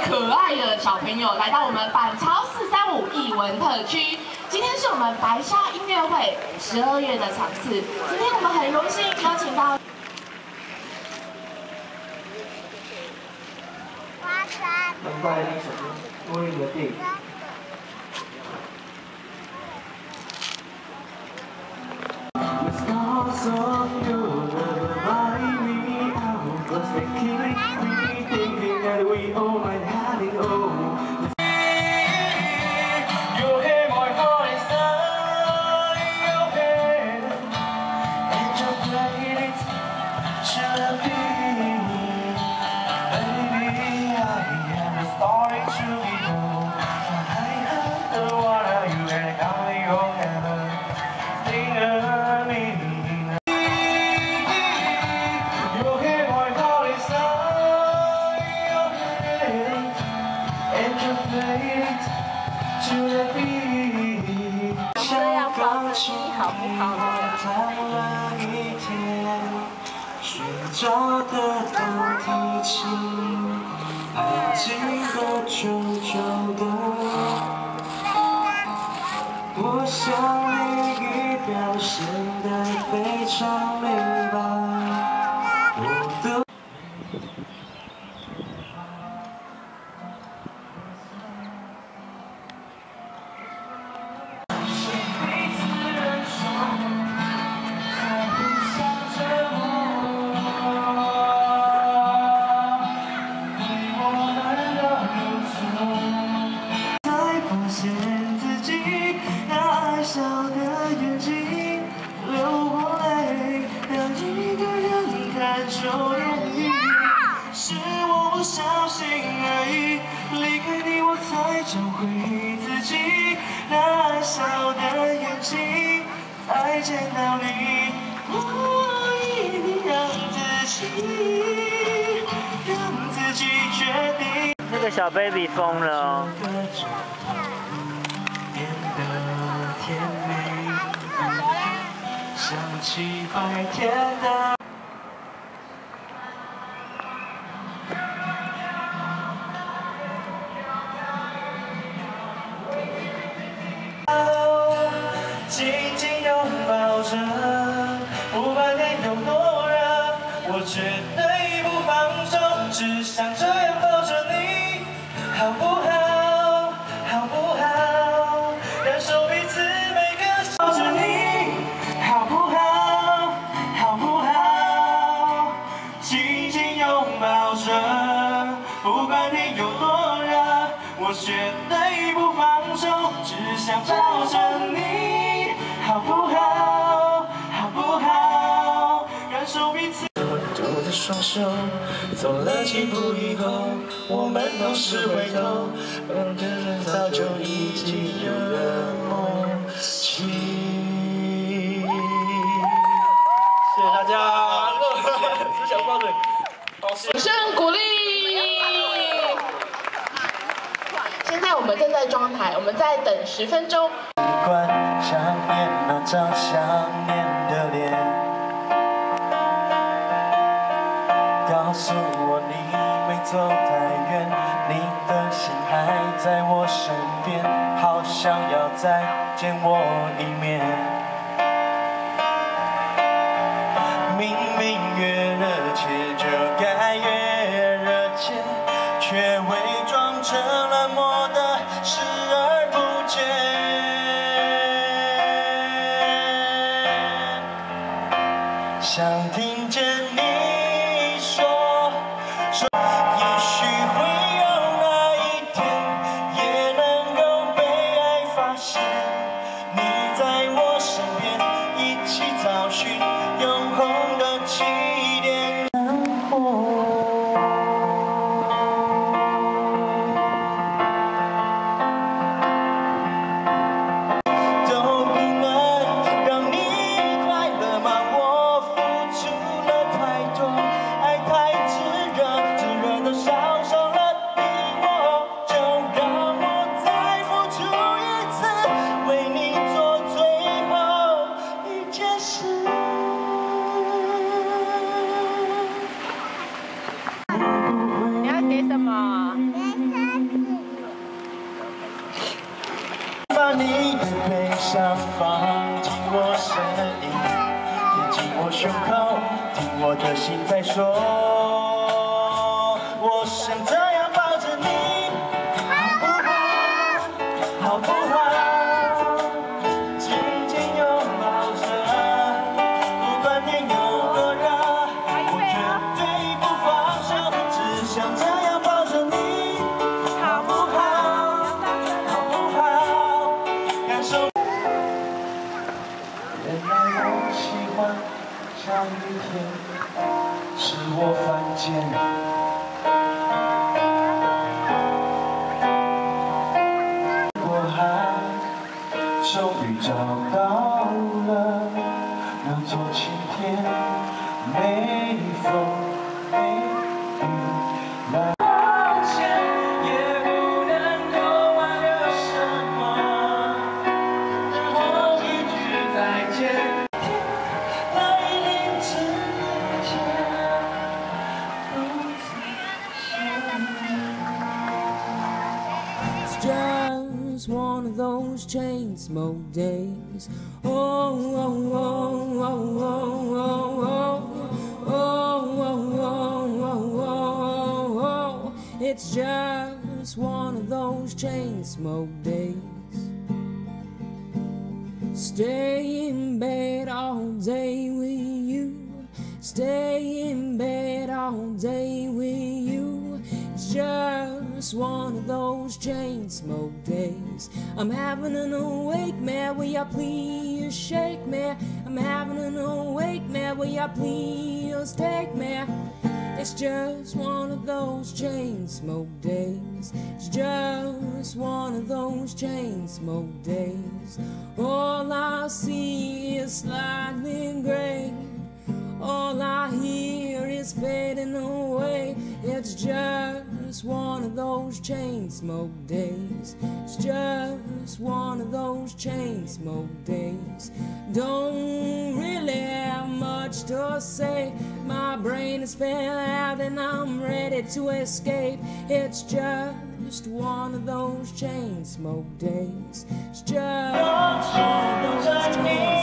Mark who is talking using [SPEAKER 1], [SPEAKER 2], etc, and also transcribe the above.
[SPEAKER 1] 位可爱的小朋友来到我们板桥四三五艺文特区。今天是我们白沙音乐会十二月的场次。今天我们很荣幸邀请到。
[SPEAKER 2] 能带你手机多一个地。
[SPEAKER 3] 陪我谈了一天，睡着的都提琴，安静的久久的，我想你已表现的非常。就容易，是我不小心而已。离开你，我才找回自己那爱笑的眼睛，再见到你，我一定让自己，让自己决定。
[SPEAKER 4] 那个小 baby 疯了哦。
[SPEAKER 3] 变得甜美，想起白天的。我绝对不放手，只想这样抱着你，好？不好？好不好？感受彼此每个抱着你，好不好？好不好？紧紧拥抱着，不管你有多热，我绝对不放手，只想抱着你，双手走了几步以后，我们都是回头，两个人早就已经有了默契。谢谢大家，
[SPEAKER 1] 掌声鼓励。现在我们正在装台，我们在等十分钟。
[SPEAKER 3] 习惯想念那张想念告诉我你没走太远，你的心还在我身边，好想要再见我一面。明明越热切就该越热切，却伪装成冷漠的视而不见。想听见你。我胸口，听我的心在说。我想这样抱着你，好不好？好不好？紧紧拥抱着，不管天有多热，我绝对不放手，只想这样抱着你，好不好？好不好？感受。原来我喜欢下雨天，是我犯贱。我还终于找到了那座晴天，没风没
[SPEAKER 5] those chain smoke days. Oh, oh, oh, oh, oh, oh, oh, oh, oh, oh, oh, oh. oh. It's just one of those chain smoke days. Stay in bed all day with you. Stay in bed all day with you. It's just one of those chain smoke days. I'm having an awake man, will ya please shake me? I'm having an awake man, will ya please take me? It's just one of those chain smoke days. It's just one of those chain smoke days. All I see is slightly gray. All I hear is fading away. It's just one of those chain smoke days. It's just one of those chain smoke days. Don't really have much to say. My brain is fell out and I'm ready to escape. It's just one of those chain smoke days. It's just one of those chain